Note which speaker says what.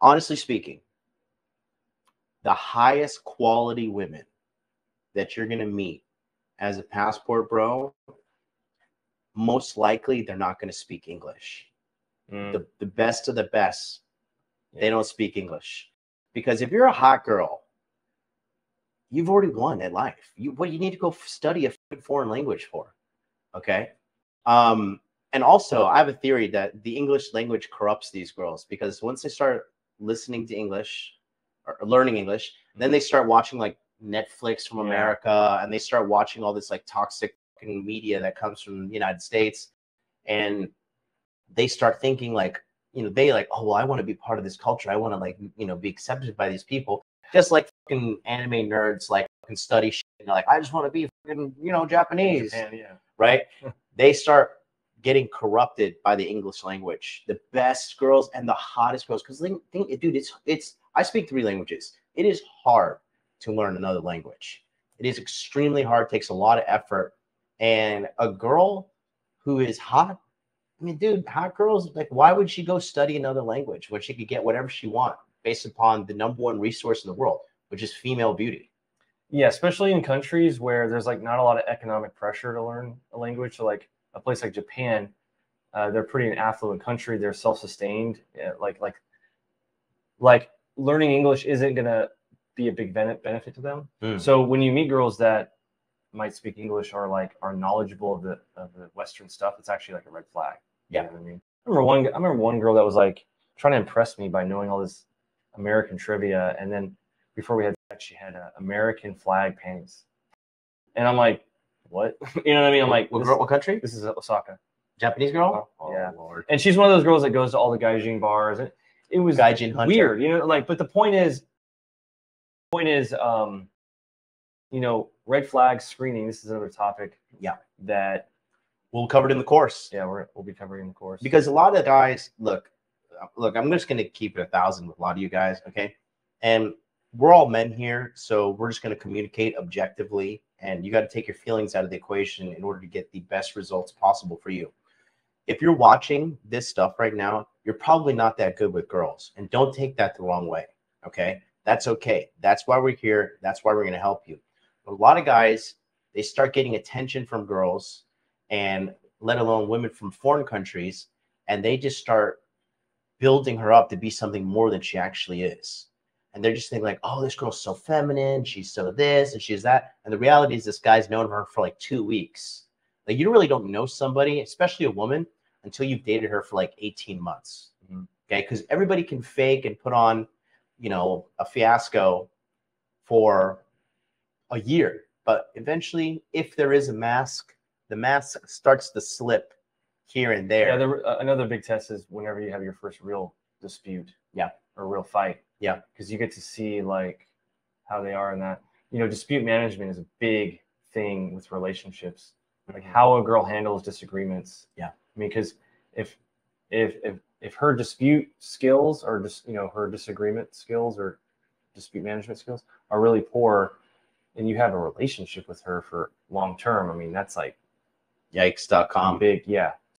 Speaker 1: honestly speaking, the highest quality women that you're going to meet as a passport bro, most likely they're not going to speak English.
Speaker 2: Mm.
Speaker 1: The, the best of the best, they don't speak English. Because if you're a hot girl, you've already won at life. You what you need to go study a foreign language for. Okay. Um, and also I have a theory that the English language corrupts these girls because once they start listening to English or learning English, then mhm. they start watching like Netflix from
Speaker 2: Yeah.
Speaker 1: America and they start watching all this like toxic media that comes from the United States. And they start thinking like, you know, they like, oh, well, I want to be part of this culture. I want to like, you know, be accepted by these people. Just like fucking anime nerds, like fucking study shit. And they're like, I just want to be fucking, you know, Japanese,
Speaker 2: Japan, yeah.
Speaker 1: right? they start getting corrupted by the English language. The best girls and the hottest girls, because dude, it's it's. I speak three languages. It is hard to learn another language. It is extremely hard. Takes a lot of effort. And a girl who is hot, I mean, dude, hot girls like, why would she go study another language when she could get whatever she want based upon the number one resource in the world, which is female beauty?
Speaker 2: Yeah, especially in countries where there's like not a lot of economic pressure to learn a language. So like a place like Japan, uh, they're pretty an affluent country. They're self-sustained. Yeah, like like like learning English isn't gonna be a big bene- benefit to them.
Speaker 1: Mm.
Speaker 2: So when you meet girls that might speak English or like are knowledgeable of the of the Western stuff, it's actually like a red flag. You
Speaker 1: Yeah.
Speaker 2: I mean, I remember one. I remember one girl that was like trying to impress me by knowing all this American trivia, and then before we had sex, she had uh, American flag panties, and I'm like, what? you know what I mean? I'm like,
Speaker 1: what,
Speaker 2: this,
Speaker 1: girl- what country?
Speaker 2: this is Osaka,
Speaker 1: Japanese girl? Oh,
Speaker 2: Yeah.
Speaker 1: Lord.
Speaker 2: and she's one of those girls that goes to all the gaijin bars, and it was
Speaker 1: Gaijin hunter.
Speaker 2: weird, you know. Like, but the point is, point is, um, you know, red flag screening. This is another topic.
Speaker 1: Yeah.
Speaker 2: That
Speaker 1: We'll cover it in the course.
Speaker 2: yeah, we're, we'll be covering the course.
Speaker 1: because a lot of guys look look i'm just going to keep it a thousand with a lot of you guys okay and we're all men here so we're just going to communicate objectively and you got to take your feelings out of the equation in order to get the best results possible for you. If you're watching this stuff right now you're probably not that good with girls and don't take that the wrong way okay? That's okay. That's why we're here. That's why we're going to help you. But a lot of guys they start getting attention from girls and let alone women from foreign countries and they just start building her up to be something more than she actually is. And they're just thinking like, oh, this girl's so feminine, she's so this and she's that. And the reality is this guy's known her for like two weeks. Like you really don't know somebody, especially a woman, until you've dated her for like 18 months.
Speaker 2: Mhm.
Speaker 1: Okay. Because everybody can fake and put on, you know, a fiasco for a year. But eventually, if there is a mask, the mask starts to slip here and there.
Speaker 2: yeah, uh, another big test is whenever you have your first real dispute.
Speaker 1: Yeah.
Speaker 2: Or real fight.
Speaker 1: Yeah.
Speaker 2: Because you get to see like how they are in that. You know, dispute management is a big thing with relationships. Like
Speaker 1: Mhm.
Speaker 2: how a girl handles disagreements.
Speaker 1: Yeah.
Speaker 2: I mean, because if if if if her dispute skills or just you know her disagreement skills or dispute management skills are really poor, and you have a relationship with her for long term, I mean that's like
Speaker 1: Yikes.com.
Speaker 2: big, yeah.